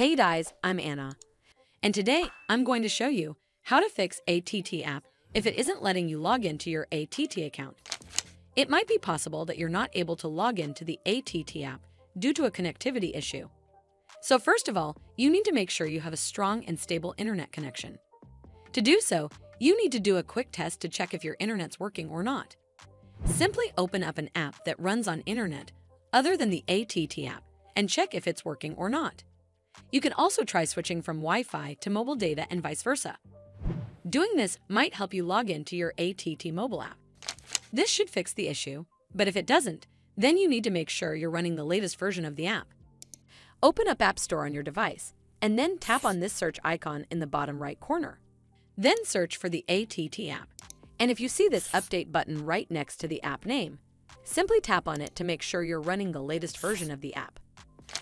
Hey guys, I'm Anna. And today I'm going to show you how to fix ATT app if it isn't letting you log into your ATT account. It might be possible that you're not able to log into the ATT app due to a connectivity issue. So first of all, you need to make sure you have a strong and stable internet connection. To do so, you need to do a quick test to check if your internet's working or not. Simply open up an app that runs on internet other than the ATT app and check if it's working or not. You can also try switching from Wi-Fi to mobile data and vice versa. Doing this might help you log into your ATT mobile app. This should fix the issue, but if it doesn't, then you need to make sure you're running the latest version of the app. Open up App Store on your device, and then tap on this search icon in the bottom right corner. Then search for the ATT app. And if you see this update button right next to the app name, simply tap on it to make sure you're running the latest version of the app.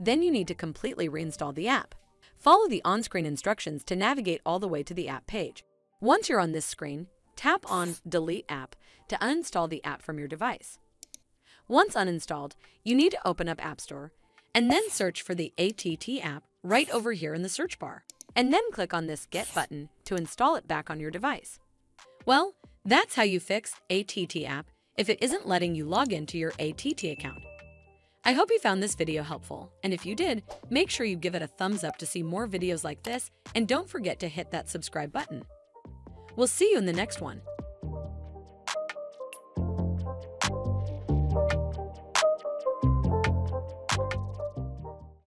then you need to completely reinstall the app. Follow the on-screen instructions to navigate all the way to the app page. Once you're on this screen, tap on Delete App to uninstall the app from your device. Once uninstalled, you need to open up App Store and then search for the ATT app right over here in the search bar, and then click on this Get button to install it back on your device. Well, that's how you fix ATT app if it isn't letting you log into your ATT account. I hope you found this video helpful, and if you did, make sure you give it a thumbs up to see more videos like this, and don't forget to hit that subscribe button. We'll see you in the next one.